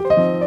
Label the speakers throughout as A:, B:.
A: welcome to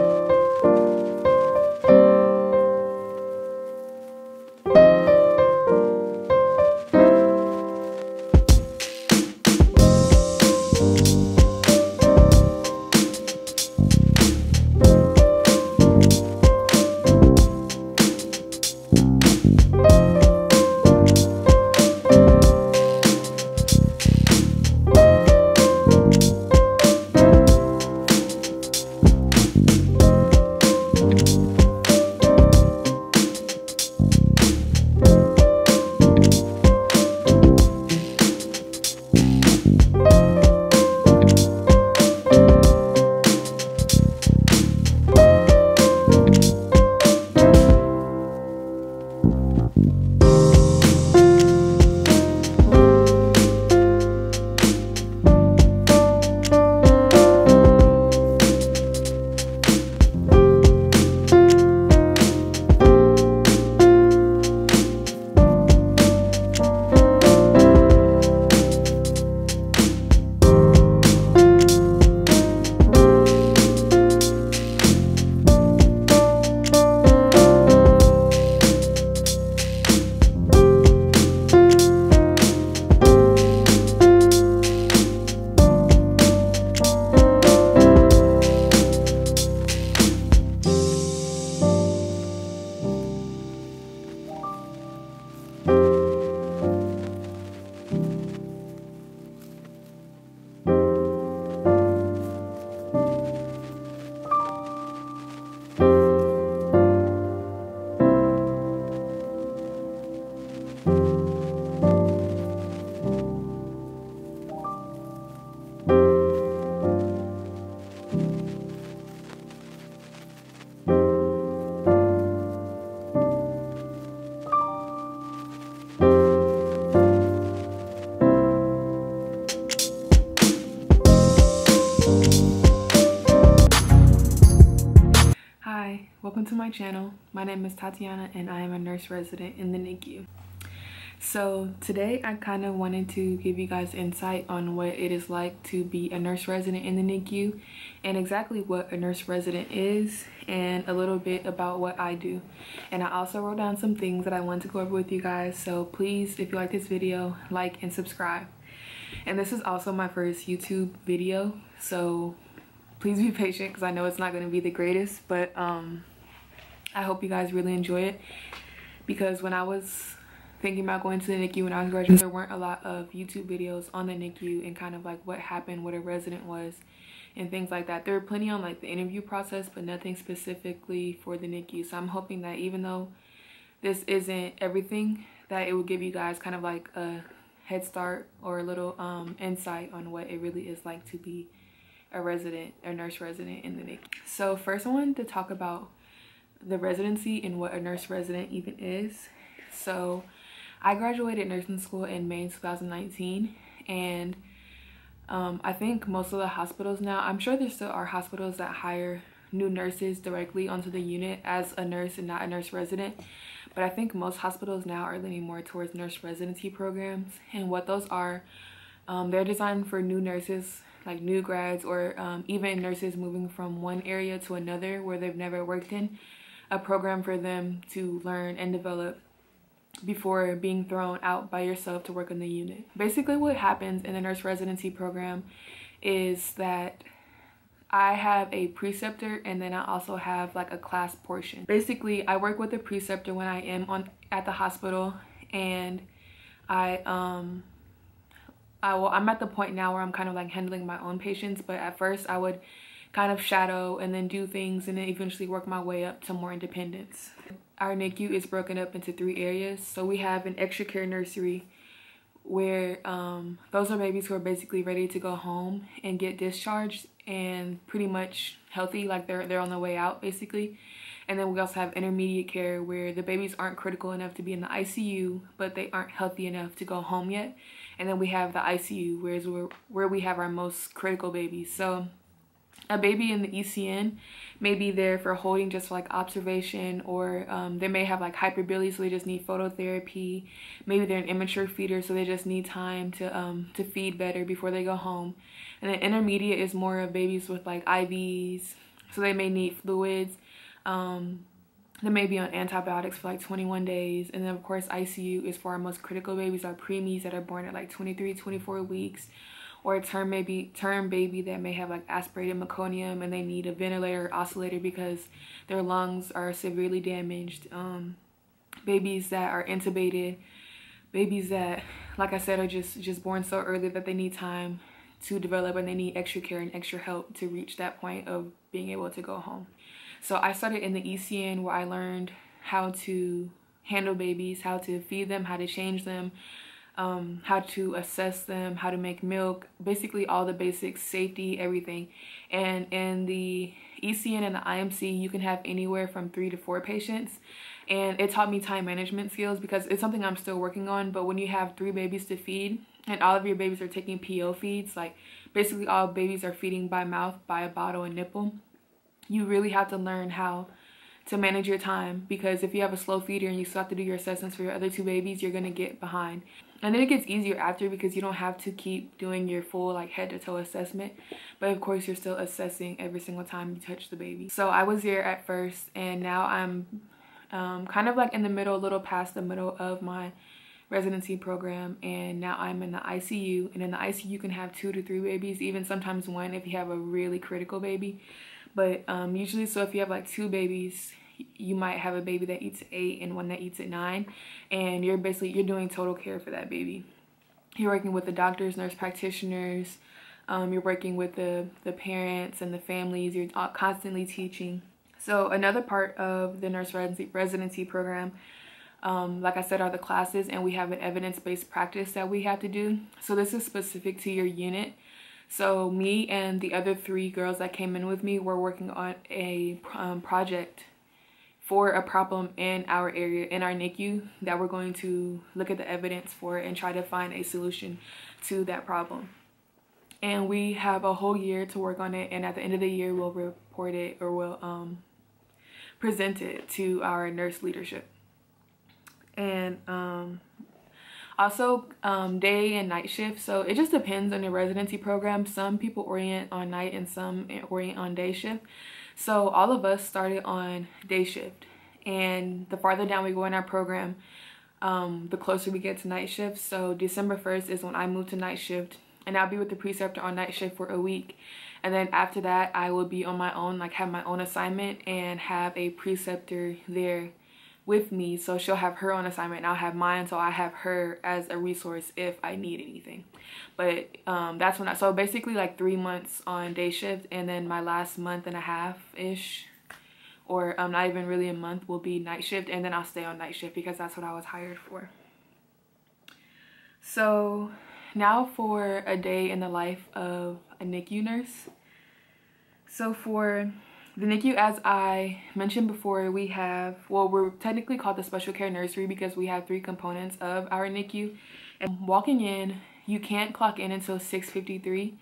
A: channel. My name is Tatianna and I am a nurse resident in the NICU. So today I kind of wanted to give you guys insight on what it is like to be a nurse resident in the NICU and exactly what a nurse resident is and a little bit about what I do. And I also wrote down some things that I want to go over with you guys. So please, if you like this video, like and subscribe. And this is also my first YouTube video. So please be patient because I know it's not going to be the greatest, but um, I hope you guys really enjoy it because when I was thinking about going to the NICU when I was graduating, there weren't a lot of YouTube videos on the NICU and kind of like what happened, what a resident was and things like that. There were plenty on like the interview process, but nothing specifically for the NICU. So I'm hoping that even though this isn't everything, that it will give you guys kind of like a head start or a little um, insight on what it really is like to be a resident, a nurse resident in the NICU. So first I wanted to talk about the residency and what a nurse resident even is. So I graduated nursing school in May 2019 and um, I think most of the hospitals now, I'm sure there still are hospitals that hire new nurses directly onto the unit as a nurse and not a nurse resident. But I think most hospitals now are leaning more towards nurse residency programs. And what those are, um, they're designed for new nurses, like new grads or um, even nurses moving from one area to another where they've never worked in a program for them to learn and develop before being thrown out by yourself to work in the unit. Basically what happens in the nurse residency program is that I have a preceptor and then I also have like a class portion. Basically, I work with a preceptor when I am on at the hospital and I um I will, I'm at the point now where I'm kind of like handling my own patients, but at first I would kind of shadow and then do things and then eventually work my way up to more independence. Our NICU is broken up into three areas. So we have an extra care nursery where um, those are babies who are basically ready to go home and get discharged and pretty much healthy, like they're, they're on the way out basically. And then we also have intermediate care where the babies aren't critical enough to be in the ICU, but they aren't healthy enough to go home yet. And then we have the ICU, whereas where, where we have our most critical babies. So a baby in the ECN may be there for holding just like observation or um, they may have like hyperbiliary so they just need phototherapy maybe they're an immature feeder so they just need time to um, to feed better before they go home and then intermediate is more of babies with like IVs So they may need fluids. Um, they may be on antibiotics for like 21 days. And then of course ICU is for our most critical babies, our preemies that are born at like 23, 24 weeks or a term maybe term baby that may have like aspirated meconium and they need a ventilator or oscillator because their lungs are severely damaged. Um, babies that are intubated, babies that, like I said, are just just born so early that they need time to develop and they need extra care and extra help to reach that point of being able to go home. So I started in the ECN where I learned how to handle babies, how to feed them, how to change them, um, how to assess them, how to make milk, basically all the basics, safety, everything. And in the ECN and the IMC, you can have anywhere from three to four patients. And it taught me time management skills because it's something I'm still working on. But when you have three babies to feed and all of your babies are taking PO feeds, like basically all babies are feeding by mouth, by a bottle and nipple, you really have to learn how to manage your time because if you have a slow feeder and you still have to do your assessments for your other two babies, you're going to get behind. And then it gets easier after because you don't have to keep doing your full like head to toe assessment. But of course, you're still assessing every single time you touch the baby. So I was there at first and now I'm um, kind of like in the middle, a little past the middle of my residency program and now I'm in the ICU and in the ICU you can have two to three babies even sometimes one if you have a really critical baby but um, usually so if you have like two babies you might have a baby that eats at eight and one that eats at nine and you're basically you're doing total care for that baby you're working with the doctors nurse practitioners um, you're working with the the parents and the families you're constantly teaching so another part of the nurse residency, residency program um, like I said, are the classes and we have an evidence-based practice that we have to do. So this is specific to your unit. So me and the other three girls that came in with me were working on a um, project for a problem in our area, in our NICU, that we're going to look at the evidence for and try to find a solution to that problem. And we have a whole year to work on it, and at the end of the year, we'll report it or we'll um, present it to our nurse leadership. And um, also um, day and night shift. So it just depends on your residency program. Some people orient on night and some orient on day shift. So all of us started on day shift. And the farther down we go in our program, um, the closer we get to night shift. So December 1st is when I move to night shift. And I'll be with the preceptor on night shift for a week. And then after that, I will be on my own, like have my own assignment and have a preceptor there with me. So she'll have her own assignment and I'll have mine. So I have her as a resource if I need anything. But um, that's when I, so basically like three months on day shift and then my last month and a half-ish or um, not even really a month will be night shift and then I'll stay on night shift because that's what I was hired for. So now for a day in the life of a NICU nurse. So for the NICU, as I mentioned before, we have, well, we're technically called the special care nursery because we have three components of our NICU. And walking in, you can't clock in until 6.53.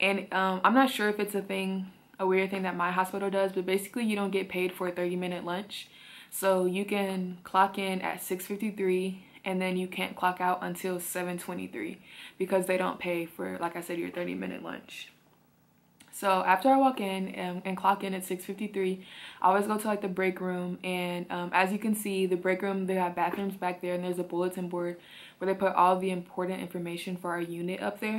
A: And um, I'm not sure if it's a thing, a weird thing that my hospital does, but basically you don't get paid for a 30 minute lunch. So you can clock in at 6.53 and then you can't clock out until 7.23 because they don't pay for, like I said, your 30 minute lunch. So after I walk in and, and clock in at 6.53, I always go to like the break room. And um, as you can see, the break room, they have bathrooms back there and there's a bulletin board where they put all the important information for our unit up there.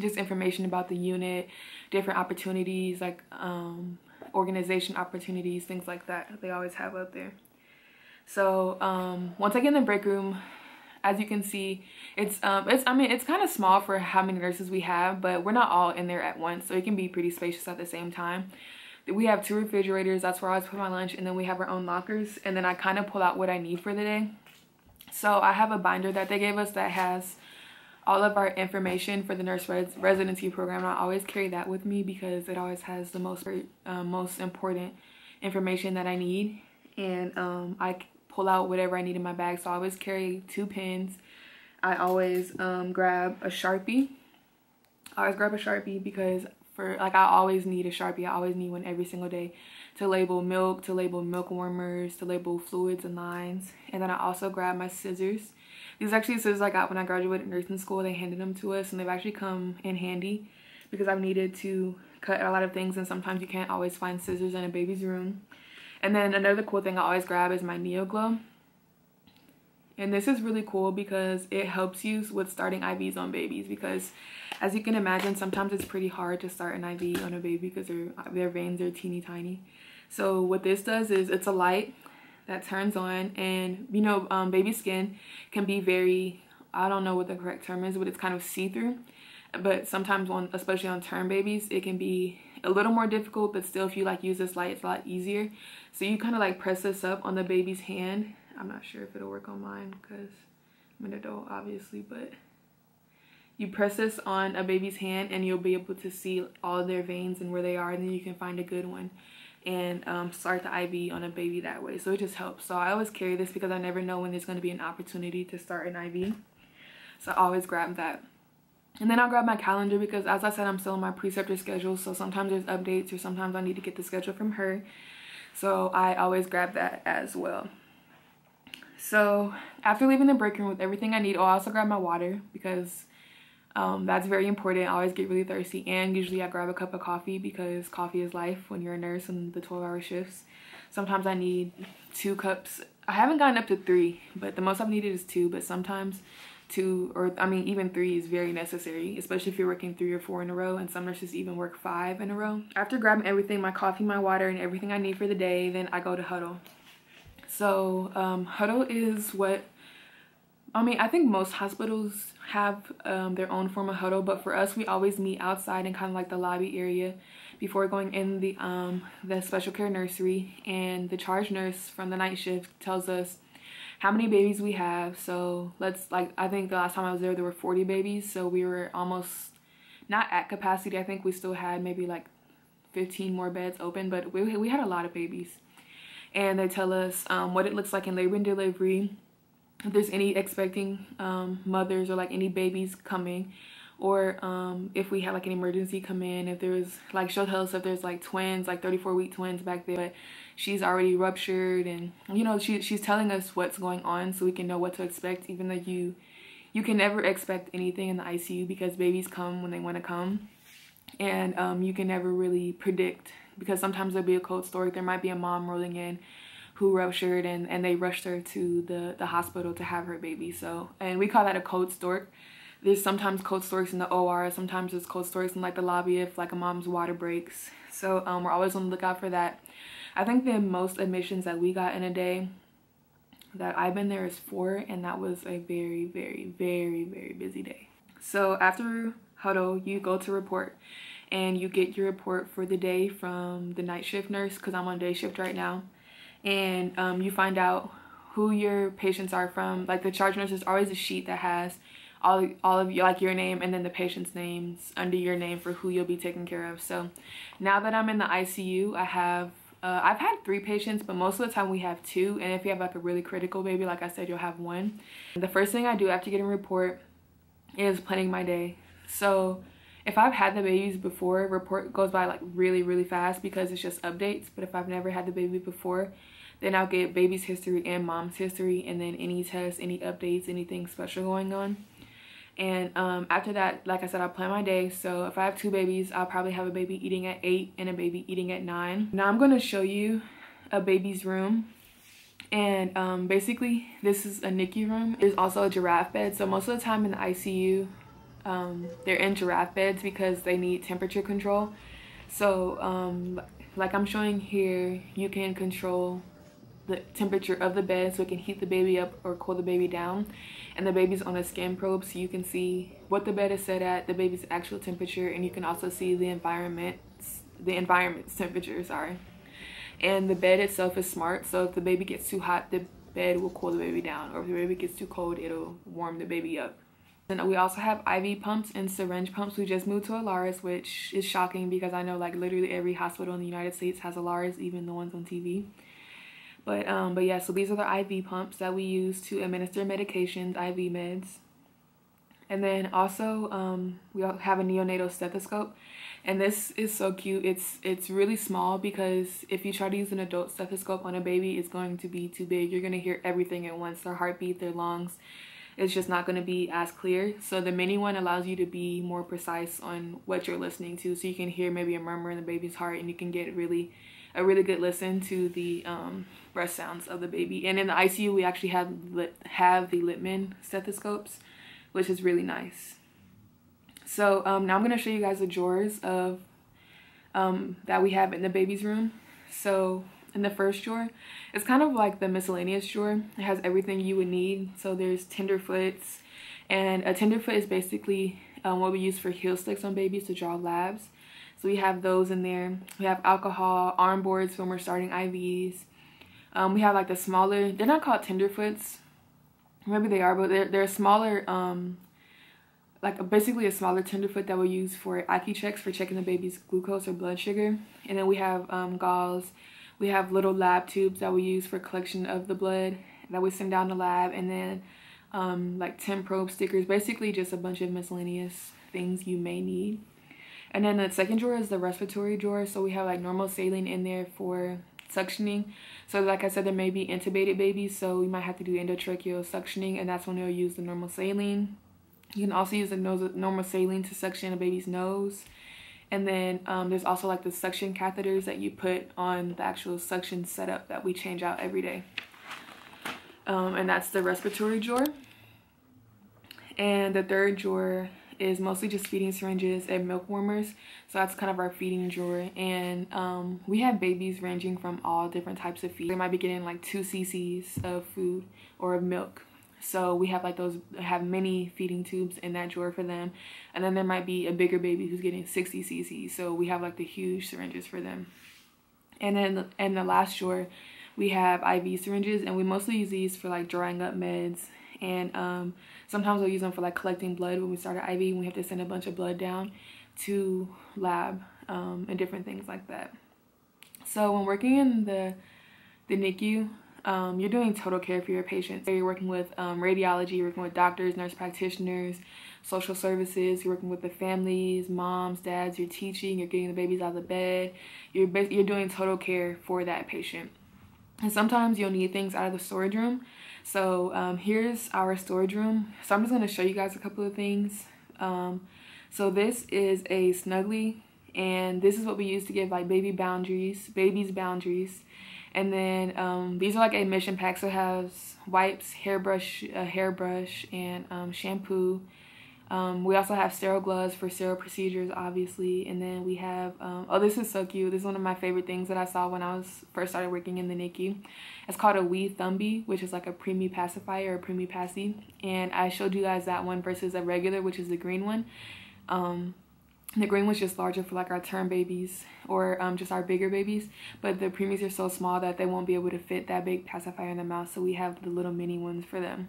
A: Just information about the unit, different opportunities like um, organization opportunities, things like that they always have up there. So um, once I get in the break room, as you can see it's um it's i mean it's kind of small for how many nurses we have but we're not all in there at once so it can be pretty spacious at the same time. We have two refrigerators that's where i always put my lunch and then we have our own lockers and then i kind of pull out what i need for the day. So i have a binder that they gave us that has all of our information for the nurse res residency program i always carry that with me because it always has the most uh, most important information that i need. And um, i pull out whatever I need in my bag. So I always carry two pens. I always um, grab a Sharpie. I always grab a Sharpie because for like I always need a Sharpie. I always need one every single day to label milk, to label milk warmers, to label fluids and lines. And then I also grab my scissors. These actually scissors I got when I graduated nursing school. They handed them to us and they've actually come in handy because I've needed to cut a lot of things and sometimes you can't always find scissors in a baby's room. And then another cool thing I always grab is my NeoGlow. And this is really cool because it helps you with starting IVs on babies because as you can imagine, sometimes it's pretty hard to start an IV on a baby because their, their veins are teeny tiny. So what this does is it's a light that turns on and you know um, baby skin can be very I don't know what the correct term is but it's kind of see-through but sometimes on especially on term babies it can be a little more difficult but still if you like use this light it's a lot easier so you kind of like press this up on the baby's hand I'm not sure if it'll work on mine because I'm an adult obviously but you press this on a baby's hand and you'll be able to see all their veins and where they are and then you can find a good one and um, start the IV on a baby that way. So it just helps. So I always carry this because I never know when there's going to be an opportunity to start an IV. So I always grab that. And then I'll grab my calendar because as I said, I'm still on my preceptor schedule. So sometimes there's updates or sometimes I need to get the schedule from her. So I always grab that as well. So after leaving the break room with everything I need, I'll also grab my water because um, that's very important. I always get really thirsty and usually I grab a cup of coffee because coffee is life when you're a nurse and the 12 hour shifts. Sometimes I need two cups. I haven't gotten up to three, but the most I've needed is two, but sometimes two or I mean even three is very necessary, especially if you're working three or four in a row and some nurses even work five in a row. After grabbing everything, my coffee, my water, and everything I need for the day, then I go to huddle. So um, huddle is what I mean, I think most hospitals have um, their own form of huddle, but for us, we always meet outside in kind of like the lobby area before going in the um, the special care nursery. And the charge nurse from the night shift tells us how many babies we have. So let's like, I think the last time I was there, there were 40 babies. So we were almost not at capacity. I think we still had maybe like 15 more beds open, but we, we had a lot of babies. And they tell us um, what it looks like in labor and delivery, if there's any expecting um, mothers or like any babies coming or um, if we had like an emergency come in if there's like she'll tell us if there's like twins like 34 week twins back there but she's already ruptured and you know she, she's telling us what's going on so we can know what to expect even though you you can never expect anything in the ICU because babies come when they want to come and um, you can never really predict because sometimes there'll be a code stork there might be a mom rolling in who ruptured and, and they rushed her to the, the hospital to have her baby. So, and we call that a code stork. There's sometimes code storks in the OR, sometimes there's code storks in like the lobby if like a mom's water breaks. So um, we're always on the lookout for that. I think the most admissions that we got in a day that I've been there is four and that was a very, very, very, very busy day. So after huddle, you go to report and you get your report for the day from the night shift nurse because I'm on day shift right now and um, you find out who your patients are from. Like the charge nurse is always a sheet that has all all of you like your name and then the patient's names under your name for who you'll be taking care of. So now that I'm in the ICU, I have uh, I've had three patients, but most of the time we have two. And if you have like a really critical baby, like I said, you'll have one. The first thing I do after getting a report is planning my day. So if I've had the babies before, report goes by like really, really fast because it's just updates. But if I've never had the baby before, then I'll get baby's history and mom's history and then any tests, any updates, anything special going on. And um, after that, like I said, I'll plan my day. So if I have two babies, I'll probably have a baby eating at 8 and a baby eating at 9. Now I'm going to show you a baby's room. And um, basically, this is a NICU room. There's also a giraffe bed. So most of the time in the ICU, um, they're in giraffe beds because they need temperature control. So um, like I'm showing here, you can control the temperature of the bed so it can heat the baby up or cool the baby down and the baby's on a skin probe so you can see what the bed is set at the baby's actual temperature and you can also see the environment the environment's temperature sorry and the bed itself is smart so if the baby gets too hot the bed will cool the baby down or if the baby gets too cold it'll warm the baby up and we also have IV pumps and syringe pumps. We just moved to Alaris, which is shocking because I know like literally every hospital in the United States has Alaris, even the ones on TV. But um, but yeah, so these are the IV pumps that we use to administer medications, IV meds. And then also um, we have a neonatal stethoscope. And this is so cute. It's it's really small because if you try to use an adult stethoscope on a baby, it's going to be too big. You're going to hear everything at once, their heartbeat, their lungs, it's just not going to be as clear. So the mini one allows you to be more precise on what you're listening to. So you can hear maybe a murmur in the baby's heart and you can get really a really good listen to the um, breath sounds of the baby. And in the ICU, we actually have have the Littmann stethoscopes, which is really nice. So um, now I'm going to show you guys the drawers of um, that we have in the baby's room. So in the first drawer, it's kind of like the miscellaneous drawer. It has everything you would need. So there's tenderfoots, and a tenderfoot is basically um, what we use for heel sticks on babies to draw labs. So we have those in there. We have alcohol, arm boards when we're starting IVs. Um, we have like the smaller, they're not called tenderfoots. Maybe they are, but they're, they're smaller, um, like basically a smaller tenderfoot that we use for Accu-Checks for checking the baby's glucose or blood sugar. And then we have um, gauze. We have little lab tubes that we use for collection of the blood that we send down the lab. And then um, like TemProbe stickers, basically just a bunch of miscellaneous things you may need. And then the second drawer is the respiratory drawer. So we have like normal saline in there for suctioning. So like I said, there may be intubated babies, so we might have to do endotracheal suctioning, and that's when they'll use the normal saline. You can also use the nose, normal saline to suction a baby's nose. And then um, there's also like the suction catheters that you put on the actual suction setup that we change out every day. Um, and that's the respiratory drawer. And the third drawer is mostly just feeding syringes and milk warmers. So that's kind of our feeding drawer. And um, we have babies ranging from all different types of feed. They might be getting like two cc's of food or of milk. So we have like those have many feeding tubes in that drawer for them. And then there might be a bigger baby who's getting 60 cc's. So we have like the huge syringes for them. And then in the last drawer, we have IV syringes and we mostly use these for like drying up meds and um, sometimes we'll use them for like collecting blood when we start an IV and we have to send a bunch of blood down to lab um, and different things like that. So when working in the, the NICU, um, you're doing total care for your patients. So you're working with um, radiology, you're working with doctors, nurse practitioners, social services, you're working with the families, moms, dads, you're teaching, you're getting the babies out of the bed. You're, you're doing total care for that patient. And sometimes you'll need things out of the storage room so um, here's our storage room. So I'm just going to show you guys a couple of things. Um, so this is a Snuggly and this is what we use to give like baby boundaries, babies boundaries. And then um, these are like admission pack. So it has wipes, hairbrush, a hairbrush, and um, shampoo, um, we also have sterile gloves for sterile procedures, obviously. And then we have, um, oh, this is so cute. This is one of my favorite things that I saw when I was first started working in the NICU. It's called a Wee Thumbie, which is like a preemie pacifier or preemie passy. And I showed you guys that one versus a regular, which is the green one. Um, the green was just larger for like our term babies or um, just our bigger babies. But the preemies are so small that they won't be able to fit that big pacifier in the mouth. So we have the little mini ones for them.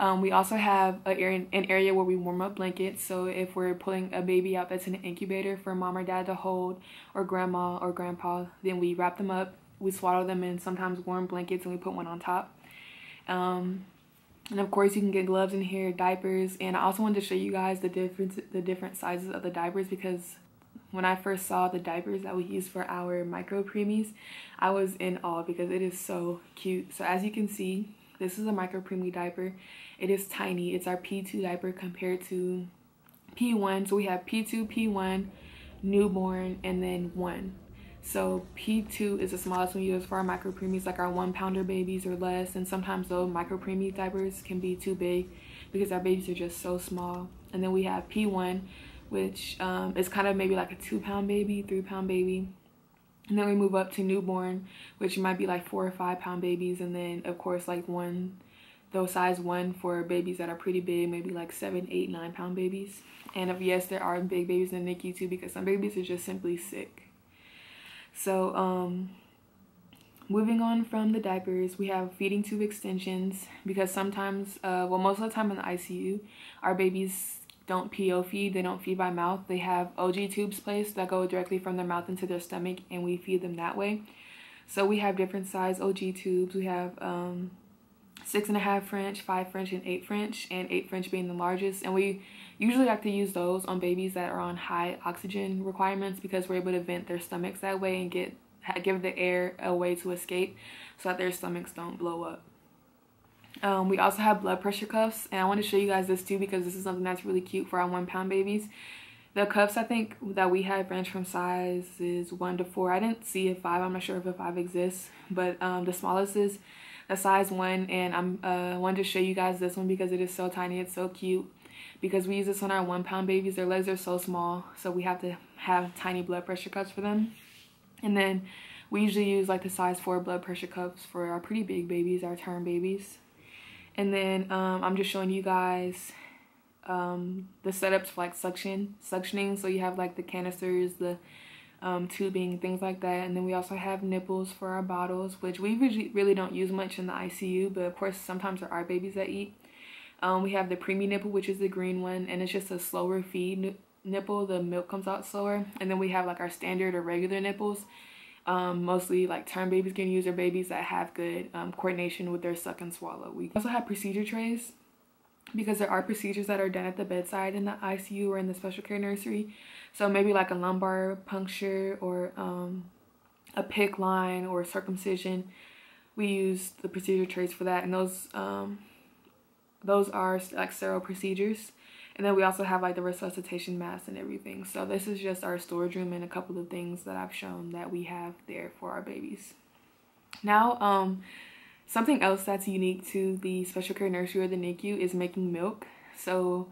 A: Um, we also have an area where we warm up blankets. So if we're pulling a baby out that's in an incubator for mom or dad to hold, or grandma or grandpa, then we wrap them up. We swaddle them in sometimes warm blankets and we put one on top. Um, and of course, you can get gloves in here, diapers, and I also wanted to show you guys the difference, the different sizes of the diapers because when I first saw the diapers that we use for our micro preemies, I was in awe because it is so cute. So as you can see, this is a micro preemie diaper. It is tiny. It's our P2 diaper compared to P1. So we have P2, P1, newborn, and then 1. So P2 is the smallest one use for our micro preemies, like our one pounder babies or less. And sometimes those micro preemie diapers can be too big because our babies are just so small. And then we have P1, which um, is kind of maybe like a two pound baby, three pound baby. And then we move up to newborn, which might be like four or five pound babies. And then, of course, like one, those size one for babies that are pretty big, maybe like seven, eight, nine pound babies. And if yes, there are big babies in the NICU too, because some babies are just simply sick. So, um, moving on from the diapers, we have feeding tube extensions because sometimes, uh, well, most of the time in the ICU, our babies don't PO feed, they don't feed by mouth. They have OG tubes placed that go directly from their mouth into their stomach and we feed them that way. So we have different size OG tubes. We have um, six and a half French, five French, and eight French, and eight French being the largest. And we usually like to use those on babies that are on high oxygen requirements because we're able to vent their stomachs that way and get give the air a way to escape so that their stomachs don't blow up. Um, we also have blood pressure cuffs and I want to show you guys this too because this is something that's really cute for our one pound babies. The cuffs I think that we have range from sizes 1 to 4. I didn't see a 5. I'm not sure if a 5 exists. But um, the smallest is a size 1. And I'm uh, wanted to show you guys this one because it is so tiny. It's so cute. Because we use this on our 1 pound babies. Their legs are so small. So we have to have tiny blood pressure cuffs for them. And then we usually use like the size 4 blood pressure cuffs for our pretty big babies, our term babies. And then um, I'm just showing you guys um, the setups for like suction, suctioning. So you have like the canisters, the um, tubing, things like that. And then we also have nipples for our bottles, which we really, don't use much in the ICU, but of course sometimes there are babies that eat. Um, we have the preemie nipple, which is the green one, and it's just a slower feed nipple. The milk comes out slower. And then we have like our standard or regular nipples. Um, mostly like term babies can use or babies that have good um, coordination with their suck and swallow. We also have procedure trays because there are procedures that are done at the bedside in the ICU or in the special care nursery. So maybe like a lumbar puncture or um, a PICC line or circumcision. We use the procedure trays for that and those um, those are like sterile procedures. And then we also have like the resuscitation mask and everything. So this is just our storage room and a couple of things that I've shown that we have there for our babies. Now, um, Something else that's unique to the special care nursery or the NICU is making milk. So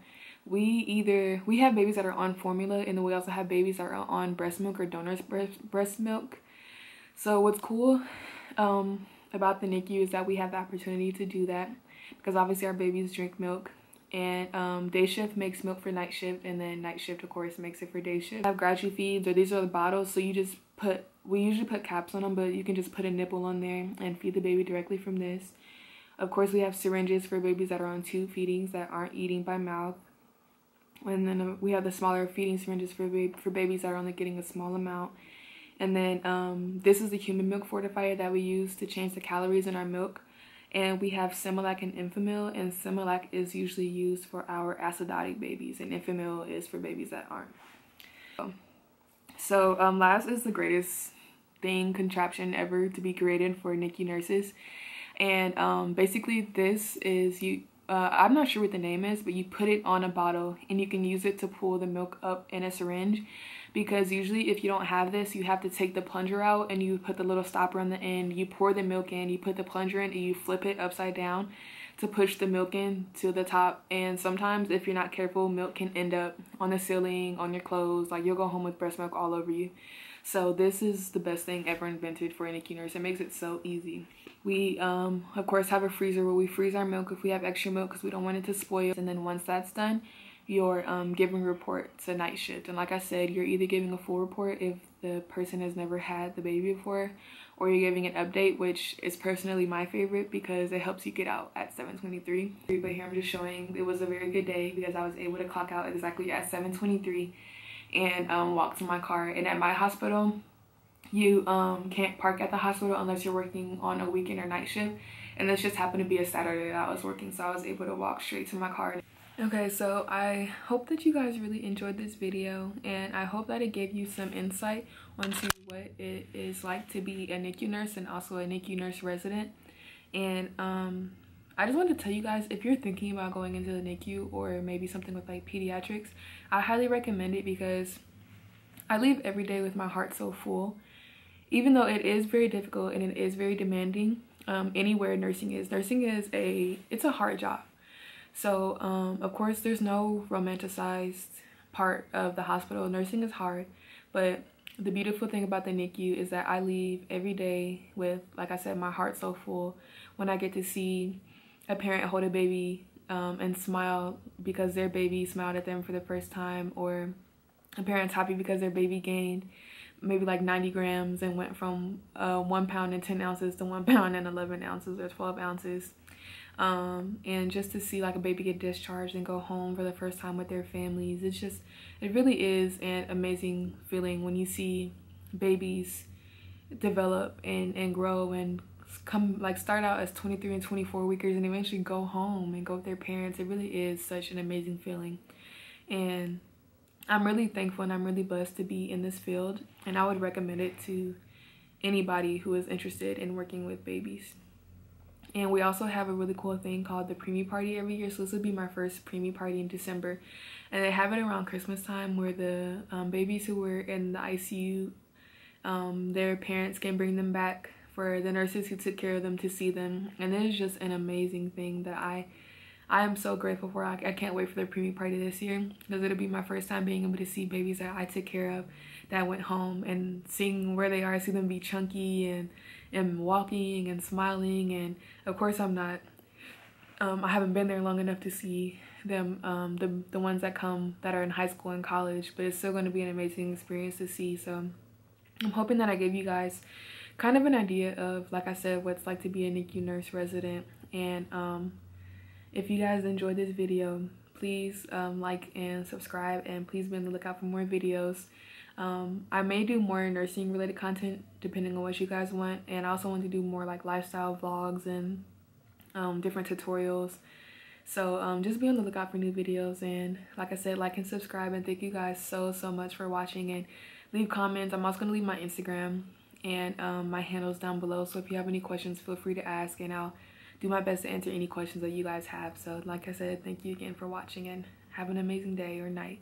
A: we either, we have babies that are on formula and then we also have babies that are on breast milk or donor's breast, breast milk. So what's cool um, about the NICU is that we have the opportunity to do that because obviously our babies drink milk and um, day shift makes milk for night shift and then night shift of course makes it for day shift. We have Gradu feeds or these are the bottles so you just put we usually put caps on them but you can just put a nipple on there and feed the baby directly from this of course we have syringes for babies that are on tube feedings that aren't eating by mouth and then uh, we have the smaller feeding syringes for, ba for babies that are only getting a small amount and then um, this is the human milk fortifier that we use to change the calories in our milk and we have Similac and Enfamil and Similac is usually used for our acidotic babies and Enfamil is for babies that aren't. So, um, last is the greatest thing, contraption ever to be created for NICU nurses. And um, basically this is you, uh, I'm not sure what the name is, but you put it on a bottle and you can use it to pull the milk up in a syringe. Because usually if you don't have this you have to take the plunger out and you put the little stopper on the end. You pour the milk in you put the plunger in and you flip it upside down to push the milk in to the top. And sometimes if you're not careful milk can end up on the ceiling on your clothes like you'll go home with breast milk all over you so this is the best thing ever invented for NICU nurse. It makes it so easy. We um of course have a freezer where we freeze our milk if we have extra milk because we don't want it to spoil. And then once that's done you're um, giving reports a night shift. And like I said you're either giving a full report if the person has never had the baby before or you're giving an update which is personally my favorite because it helps you get out at 7:23. but here I'm just showing it was a very good day because I was able to clock out exactly at 7:23 and um, walk to my car. And at my hospital you um, can't park at the hospital unless you're working on a weekend or night shift. And this just happened to be a Saturday that I was working so I was able to walk straight to my car. Okay, so I hope that you guys really enjoyed this video and I hope that it gave you some insight onto what it is like to be a NICU nurse and also a NICU nurse resident. And um, I just wanted to tell you guys, if you're thinking about going into the NICU or maybe something with like pediatrics, I highly recommend it because I leave every day with my heart so full. Even though it is very difficult and it is very demanding, um, anywhere nursing is. Nursing is a, it's a hard job so, um, of course, there's no romanticized part of the hospital. Nursing is hard, but the beautiful thing about the NICU is that I leave every day with, like I said, my heart so full when I get to see a parent hold a baby um, and smile because their baby smiled at them for the first time, or a parent's happy because their baby gained maybe like 90 grams and went from uh, one pound and 10 ounces to one pound and 11 ounces or 12 ounces. Um, and just to see like a baby get discharged and go home for the first time with their families it's just it really is an amazing feeling when you see babies develop and and grow and come like start out as 23 and 24 weekers and eventually go home and go with their parents it really is such an amazing feeling and i'm really thankful and i'm really blessed to be in this field and i would recommend it to anybody who is interested in working with babies And we also have a really cool thing called the preemie party every year. So this will be my first preemie party in December. And they have it around Christmas time where the um, babies who were in the ICU, um, their parents can bring them back for the nurses who took care of them to see them. And it is just an amazing thing that I I am so grateful for. I, I can't wait for the preemie party this year because it'll be my first time being able to see babies that I took care of that went home and seeing where they are, see them be chunky and and walking and smiling. And of course, I'm not. Um, I haven't been there long enough to see them, um, the the ones that come that are in high school and college. But it's still going to be an amazing experience to see. So I'm hoping that I gave you guys kind of an idea of, like I said, what it's like to be a NICU nurse resident and um, if you guys enjoyed this video, please um, like and subscribe and please be on the lookout for more videos. Um, I may do more nursing related content depending on what you guys want and I also want to do more like lifestyle vlogs and um, different tutorials. So um, just be on the lookout for new videos and like I said, like and subscribe and thank you guys so, so much for watching and leave comments. I'm also going to leave my Instagram and um, my handles down below. So if you have any questions, feel free to ask and I'll do my best to answer any questions that you guys have. So like I said, thank you again for watching and have an amazing day or night.